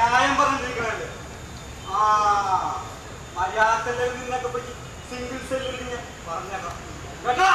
ന്യായം പറഞ്ഞിരിക്കണല്ലേ? ആ മര്യാദ സെല്ലിൽ നിന്നൊക്കെ പറ്റി സിംഗിൾ സെല്ലിൽ നിന്ന് പറഞ്ഞേക്കാം. കേട്ടോ?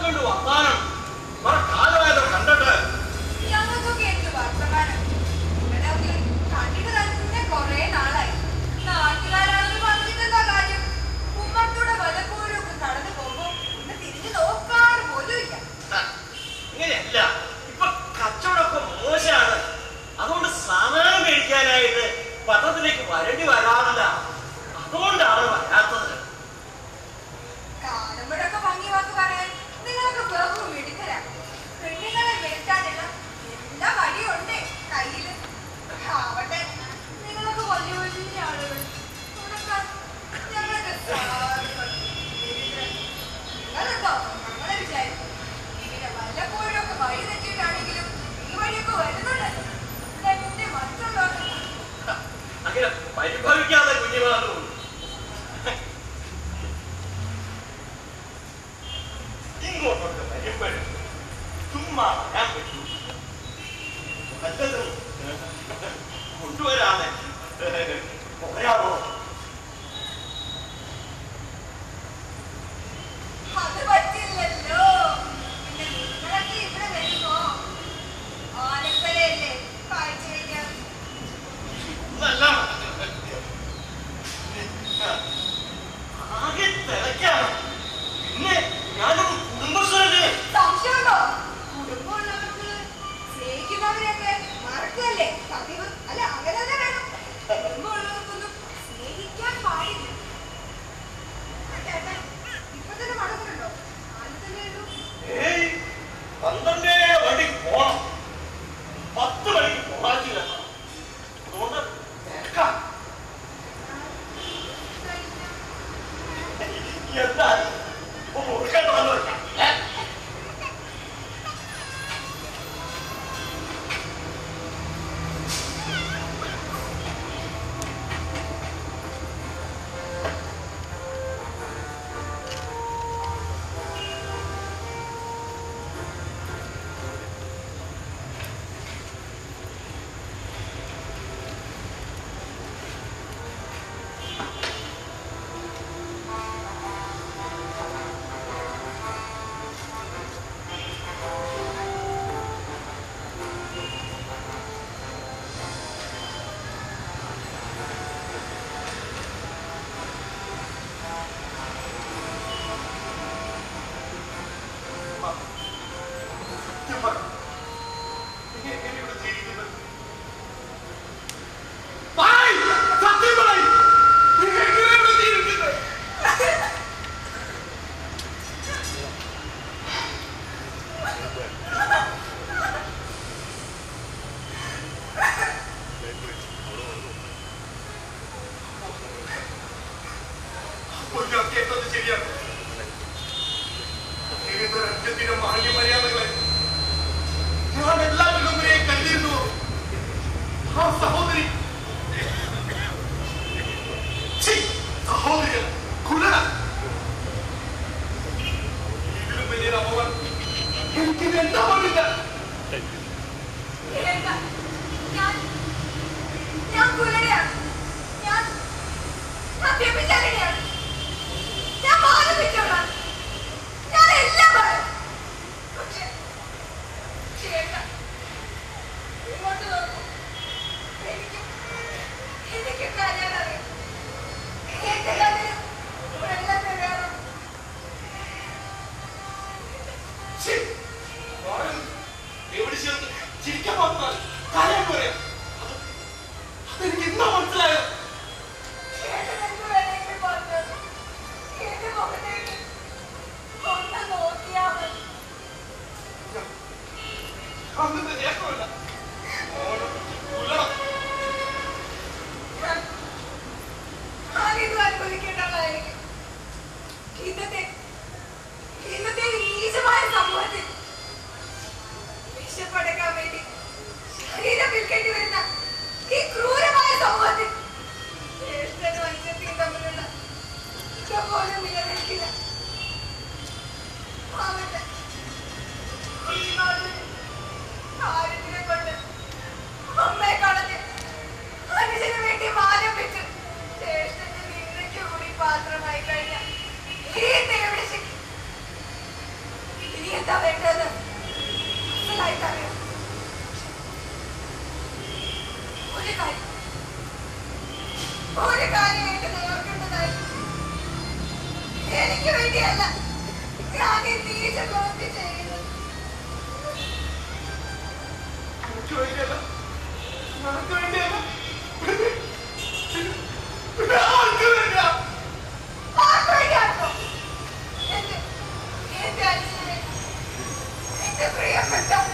跟着我 Привет! Díganme,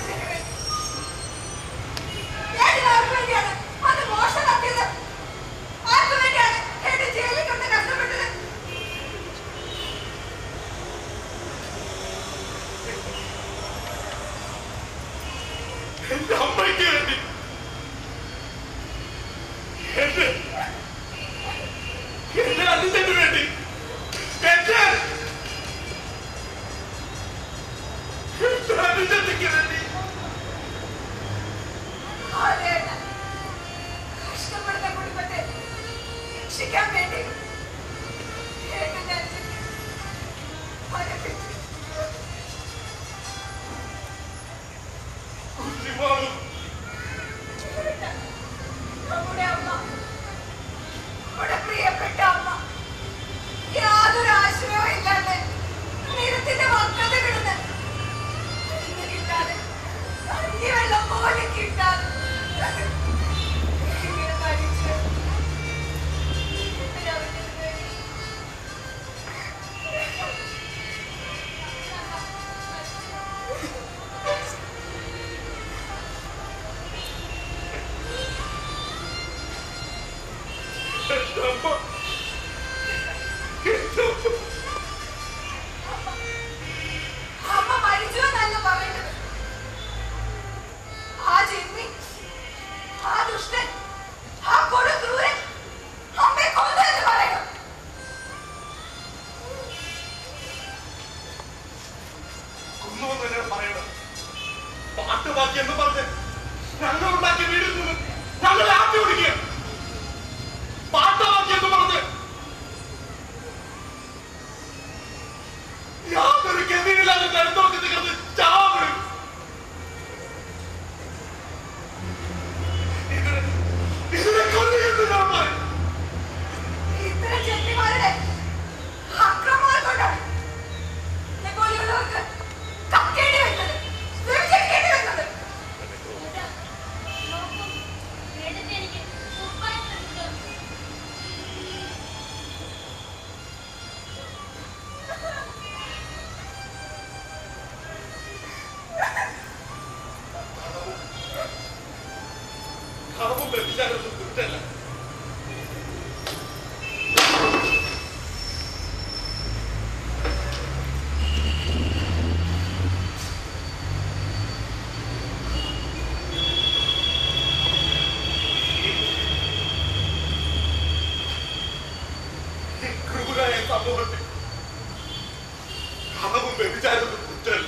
എന്ന് പറഞ്ഞ് ഞങ്ങൾ 每个家庭都是这样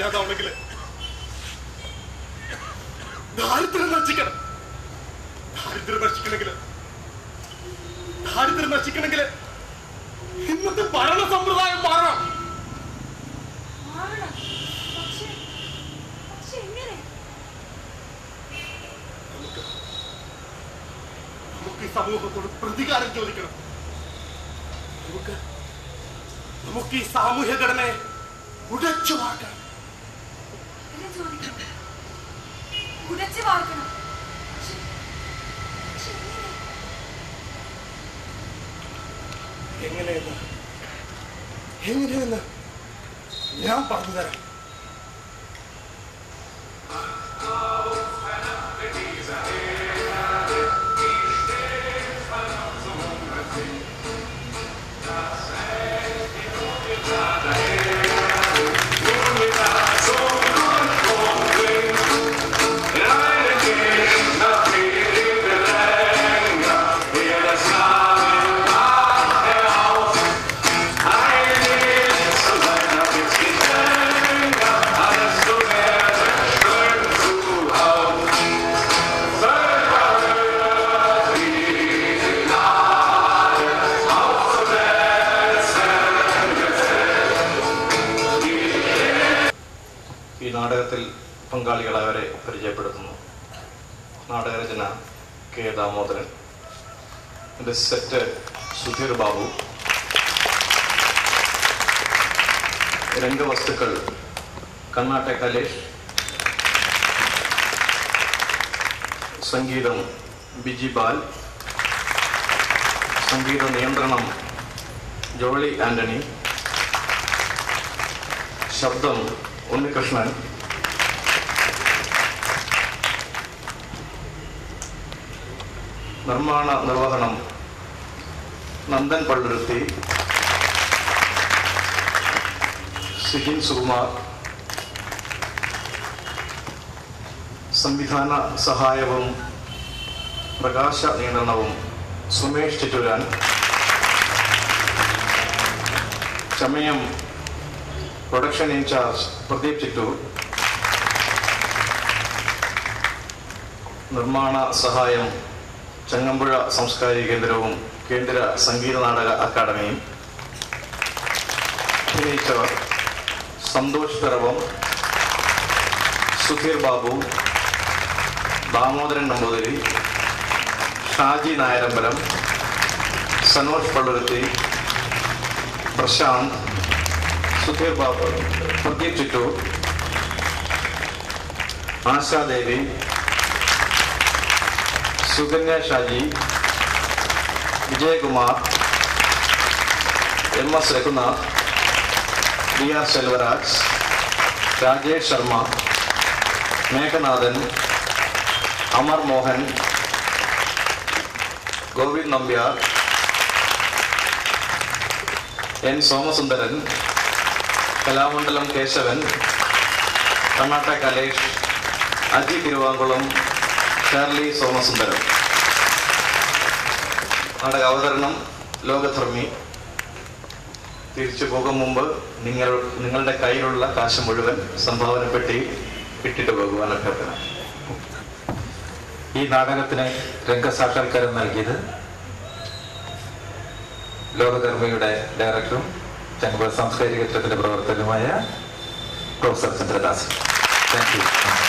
ഇല്ലാതാവണമെങ്കിൽ ദാരിദ്ര്യം നശിക്കണം. ദാരിദ്ര്യം നശിക്കണമെങ്കിൽ ദാരിദ്ര്യം നശിക്കണമെങ്കിൽ ഇന്നത്തെ ഭരണ സമ്പ്രദായം മാറണം. സമൂഹത്തോട് പ്രതികാരം ചോദിക്കണം. നമുക്ക് നമുക്ക് ഈ സാമൂഹ്യ ഘടനയെ ഉടച്ചു മാറ്റണം ചോദിക്കണം. ഉടച്ചു വാർക്കണം. എങ്ങനെയെന്ന്? എങ്ങനെയെന്ന്? ഞാൻ പറഞ്ഞു തരാം. ദാമോദരൻ എൻ്റെ സെറ്റ് സുധീർ ബാബു രംഗവസ്തുക്കൾ കണ്ണാട്ടെ കലേഷ് സംഗീതം ബിജി ബാൽ സംഗീത നിയന്ത്രണം ജോളി ആന്റണി ശബ്ദം ഉണ്ണികൃഷ്ണൻ നിർമ്മാണ നിർവഹണം നന്ദൻ പള്ളുരുത്തി സിജിൻ സുകുമാർ സംവിധാന സഹായവും പ്രകാശ നിയന്ത്രണവും സുമേഷ് ചിറ്റുരാൻ ചമയം production in charge Pradeep Chittoor നിർമ്മാണ സഹായം ചങ്ങമ്പുഴ സാംസ്കാരിക കേന്ദ്രവും കേന്ദ്ര സംഗീത നാടക അക്കാദമിയും അഭിനയിച്ചവർ Santhosh Piravom Sudheer Babu Damodaran Namboothiri Shaji Nayarambalam Sanosh Palluruthy Prasanth Sudheer Babu Pradeep Chittur Ashadevi Sukanya Shaji Vijayakumar M S Raghunath D R Selvaraj Rajesh Sharma Meghanathan Amar Mohan Govind Nambiar N Somasundaran Kalamandalam Keshavan Karnataka Kalesh Aji Thiruvankulam Sharly Somasundaram. നാടക അവതരണം ലോകധർമ്മി. തിരിച്ചു പോകും മുമ്പ് നിങ്ങൾ നിങ്ങളുടെ കയ്യിലുള്ള കാശ് മുഴുവൻ സംഭാവന പെട്ടി ഇട്ടിട്ട് പോകുവാൻ അഭ്യർത്ഥന ഈ നാടകത്തിന് രംഗസാക്ഷാത്കാരം നൽകിയത് ലോകധർമ്മിയുടെ ഡയറക്ടറും ചങ്ങമ്പ സാംസ്കാരിക ക്ഷേത്രത്തിന്റെ പ്രവർത്തകനുമായ പ്രൊഫസർ ചന്ദ്രദാസ്. Thank you